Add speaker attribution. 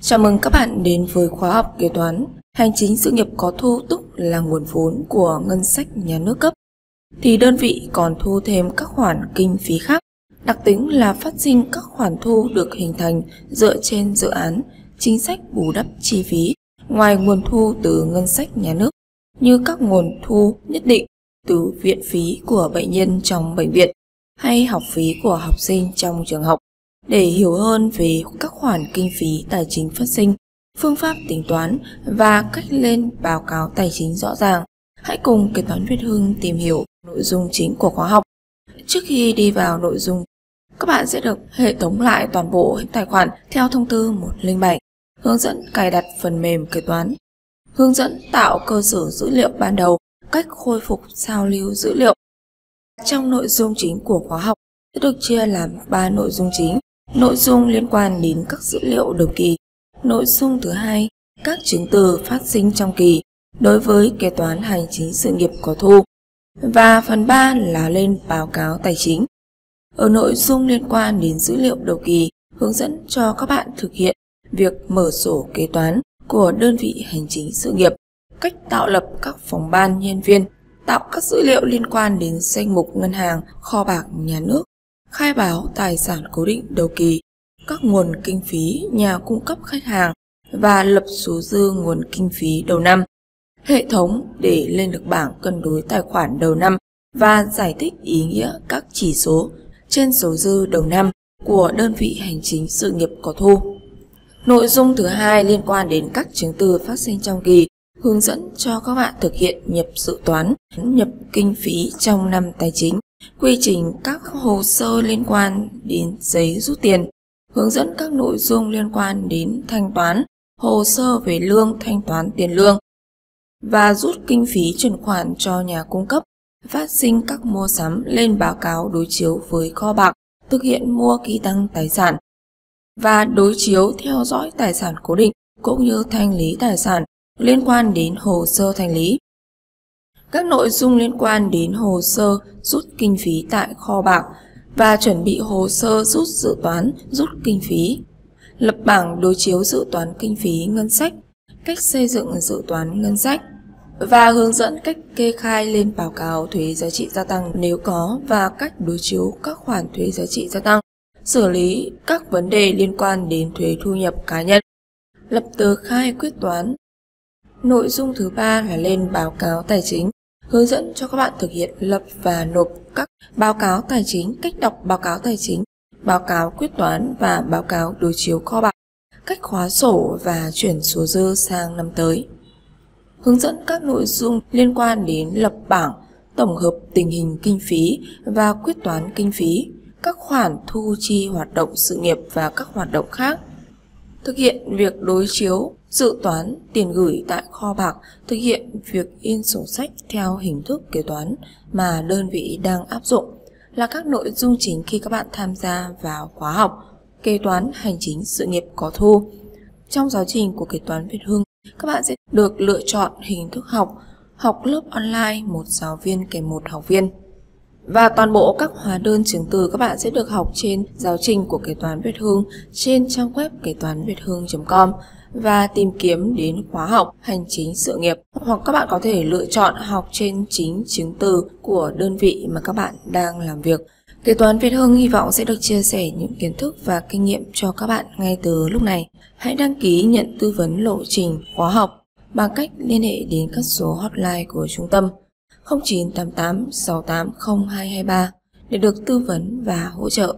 Speaker 1: Chào mừng các bạn đến với khóa học kế toán. Hành chính sự nghiệp có thu túc là nguồn vốn của ngân sách nhà nước cấp. Thì đơn vị còn thu thêm các khoản kinh phí khác, đặc tính là phát sinh các khoản thu được hình thành dựa trên dự án, chính sách bù đắp chi phí ngoài nguồn thu từ ngân sách nhà nước, như các nguồn thu nhất định từ viện phí của bệnh nhân trong bệnh viện hay học phí của học sinh trong trường học để hiểu hơn về các khoản kinh phí tài chính phát sinh, phương pháp tính toán và cách lên báo cáo tài chính rõ ràng, hãy cùng kế toán Việt Hưng tìm hiểu nội dung chính của khóa học. Trước khi đi vào nội dung, các bạn sẽ được hệ thống lại toàn bộ tài khoản theo thông tư 107, hướng dẫn cài đặt phần mềm kế toán, hướng dẫn tạo cơ sở dữ liệu ban đầu, cách khôi phục sao lưu dữ liệu. Trong nội dung chính của khóa học sẽ được chia làm 3 nội dung chính. Nội dung liên quan đến các dữ liệu đầu kỳ. Nội dung thứ hai, các chứng từ phát sinh trong kỳ đối với kế toán hành chính sự nghiệp có thu. Và phần 3 là lên báo cáo tài chính. Ở nội dung liên quan đến dữ liệu đầu kỳ, hướng dẫn cho các bạn thực hiện việc mở sổ kế toán của đơn vị hành chính sự nghiệp, cách tạo lập các phòng ban nhân viên, tạo các dữ liệu liên quan đến danh mục ngân hàng, kho bạc nhà nước, khai báo tài sản cố định đầu kỳ, các nguồn kinh phí nhà cung cấp khách hàng và lập số dư nguồn kinh phí đầu năm. Hệ thống để lên được bảng cân đối tài khoản đầu năm và giải thích ý nghĩa các chỉ số trên số dư đầu năm của đơn vị hành chính sự nghiệp có thu. Nội dung thứ hai liên quan đến các chứng từ phát sinh trong kỳ, hướng dẫn cho các bạn thực hiện nhập dự toán, nhập kinh phí trong năm tài chính quy trình các hồ sơ liên quan đến giấy rút tiền, hướng dẫn các nội dung liên quan đến thanh toán, hồ sơ về lương thanh toán tiền lương và rút kinh phí chuyển khoản cho nhà cung cấp, phát sinh các mua sắm lên báo cáo đối chiếu với kho bạc, thực hiện mua ký tăng tài sản và đối chiếu theo dõi tài sản cố định cũng như thanh lý tài sản liên quan đến hồ sơ thanh lý các nội dung liên quan đến hồ sơ rút kinh phí tại kho bạc và chuẩn bị hồ sơ rút dự toán rút kinh phí, lập bảng đối chiếu dự toán kinh phí ngân sách, cách xây dựng dự toán ngân sách và hướng dẫn cách kê khai lên báo cáo thuế giá trị gia tăng nếu có và cách đối chiếu các khoản thuế giá trị gia tăng, xử lý các vấn đề liên quan đến thuế thu nhập cá nhân, lập tờ khai quyết toán. Nội dung thứ ba là lên báo cáo tài chính hướng dẫn cho các bạn thực hiện lập và nộp các báo cáo tài chính, cách đọc báo cáo tài chính, báo cáo quyết toán và báo cáo đối chiếu kho bạc, cách khóa sổ và chuyển số dư sang năm tới. Hướng dẫn các nội dung liên quan đến lập bảng, tổng hợp tình hình kinh phí và quyết toán kinh phí, các khoản thu chi hoạt động sự nghiệp và các hoạt động khác. Thực hiện việc đối chiếu dự toán tiền gửi tại kho bạc thực hiện việc in sổ sách theo hình thức kế toán mà đơn vị đang áp dụng là các nội dung chính khi các bạn tham gia vào khóa học kế toán hành chính sự nghiệp có thu. Trong giáo trình của kế toán Việt Hưng, các bạn sẽ được lựa chọn hình thức học, học lớp online một giáo viên kèm một học viên. Và toàn bộ các hóa đơn chứng từ các bạn sẽ được học trên giáo trình của kế toán Việt Hưng, trên trang web kế toán việt hưng.com và tìm kiếm đến khóa học, hành chính, sự nghiệp hoặc các bạn có thể lựa chọn học trên chính chứng từ của đơn vị mà các bạn đang làm việc. Kế toán Việt Hưng hy vọng sẽ được chia sẻ những kiến thức và kinh nghiệm cho các bạn ngay từ lúc này. Hãy đăng ký nhận tư vấn lộ trình khóa học bằng cách liên hệ đến các số hotline của trung tâm 0988 680 223 để được tư vấn và hỗ trợ.